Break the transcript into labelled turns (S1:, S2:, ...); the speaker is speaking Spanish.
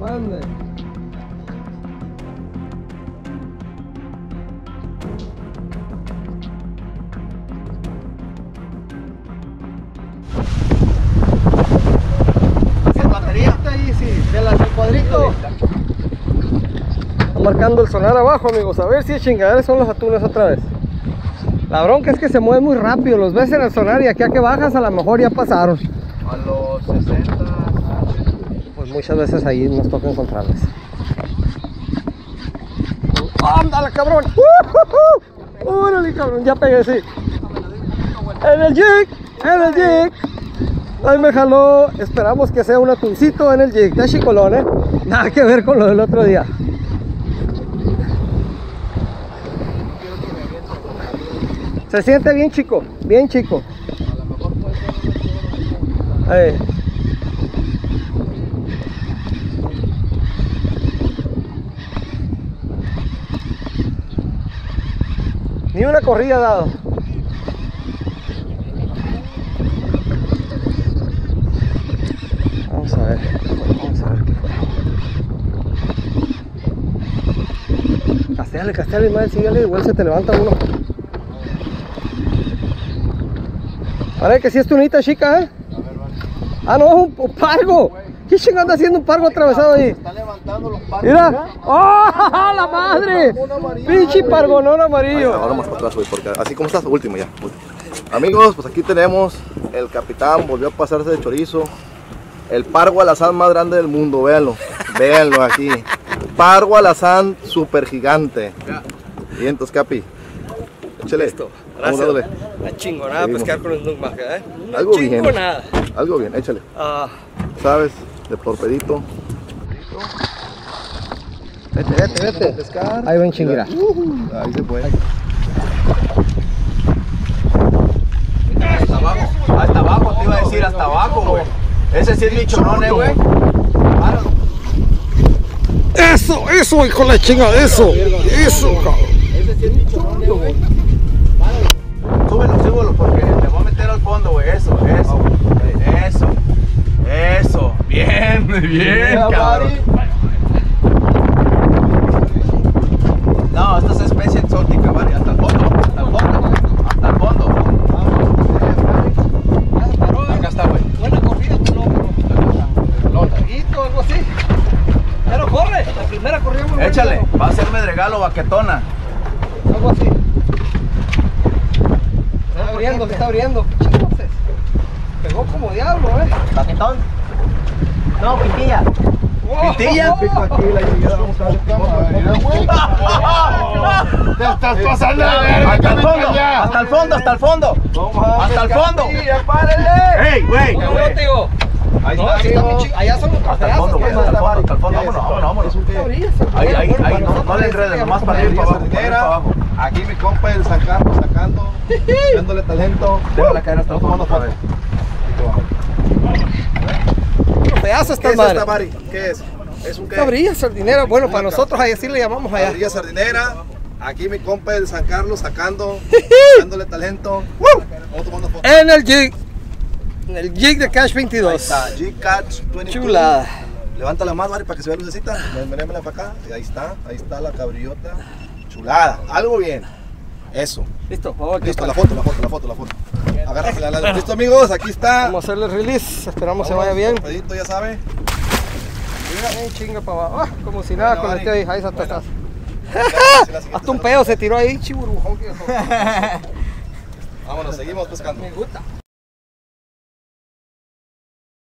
S1: grande.
S2: ¿Sin batería?
S1: ahí, sí, de la del cuadrito. Está marcando el sonar abajo, amigos. A ver si es chingaderas son los atunes otra vez. La bronca es que se mueven muy rápido. Los ves en el sonar y aquí a que bajas a lo mejor ya pasaron.
S2: A los 60.
S1: Muchas veces ahí nos toca encontrarles. ¡Ándale, cabrón! ¡Uh! ¡Órale, cabrón! Ya pegué, sí. En el jig, en el jig. Ahí me jaló. Esperamos que sea un atuncito en el jig. Está chicolón, ¿eh? Nada que ver con lo del otro día. Se siente bien chico, bien chico. Ahí. Ni una corrida dado. Vamos a ver, vamos a ver qué fue. Casteale, casteale, madre, sígale, igual se te levanta uno. Ahora que si es tunita chica, ¿eh? Ah, no, un, un pargo. ¿Qué chingada anda haciendo un pargo atravesado ahí?
S2: Están levantando los patos.
S1: Mira. ¡Oh, la madre! Pinche pargonón amarillo.
S2: Ahora más para atrás, güey, porque así como estás, último ya. Amigos, pues aquí tenemos el capitán, volvió a pasarse de chorizo. El pargo alazán más grande del mundo, véanlo. Véanlo aquí. Pargo alazán super gigante. Y entonces, Capi. Échale.
S1: Listo,
S2: Vamos
S1: gracias.
S2: dándole.
S1: Una chingonada pescar con el Nugmag, ¿eh? Una
S2: Algo bien.
S1: chingonada.
S2: Algo bien, échale.
S1: Ah,
S2: ¿Sabes? De torpedito.
S1: vete, vete, vete.
S2: Pescar.
S1: Ahí ven chinguera.
S2: Ahí se puede.
S3: Hasta abajo, hasta abajo, te iba a decir, hasta abajo, güey. Ese sí es mi chonón, eh, güey.
S1: Eso, eso, hijo de la chinga, eso. Eso, cabrón.
S3: Ese sí es mi chonón, eh, güey. Bien, bien, cabrón. No, esta es especie exótica, vale. Hasta el fondo, hasta el fondo. Hasta el fondo. Acá está, güey.
S1: Buena corrida, pero no. Larguito, algo así. Pero corre. La primera corrida muy buena.
S3: Échale, va a ser medregalo baquetona.
S1: Algo así. Se está abriendo, se está abriendo. Pegó como diablo, eh.
S3: ¿Baquetón? No, pitilla. ¿Pitilla?
S2: Te estás pasando de
S3: Hasta el fondo, hasta el fondo, hasta el fondo. Hasta el fondo. ¡Ey, güey! Ahí
S1: No,
S3: está.
S1: está chico. Allá son los
S3: Hasta el fondo, güey, hasta el fondo, hasta el fondo. Vámonos, vámonos, vámonos. Ahí, ahí, ahí, no, no le enredes, nomás para arriba y para abajo.
S2: Aquí mi compa el sacando, sacando, dándole talento.
S3: Déjala caer hasta el fondo otra vez.
S1: Pedazo
S2: ¿Qué
S1: esta
S2: es
S1: madre.
S2: esta, Mari? ¿Qué es? ¿Es un qué?
S1: Cabrilla sardinera. Bueno, para nosotros ahí así le llamamos allá.
S2: Cabrilla sardinera. Aquí mi compa el San Carlos sacando, dándole talento. Vamos tomando fotos.
S1: En el jig. En el jig de Cash
S2: Ahí
S1: 22.
S2: está, G-Catch 22.
S1: Chulada.
S2: Levántala más, Mari, para que se vea lucecita. Venémela para acá. Ahí está, ahí está la cabrillota. Chulada, algo bien. Eso.
S1: Listo, por favor.
S2: Listo, la foto, la foto, la foto, la foto. Agárrasela, la- Listo, amigos, aquí está.
S1: Vamos a hacerle release. Esperamos se vaya bien.
S2: Pedito, ya sabe.
S1: Bien, chinga para abajo. Ah, como si nada
S2: Bueno,
S1: con el
S2: Ari.
S1: tío ahí. Ahí está atrás.
S2: La
S1: Hasta un
S2: la-
S1: pedo se tiró ahí, chiburbujón. que-
S2: Vámonos, seguimos pescando.
S1: Me gusta.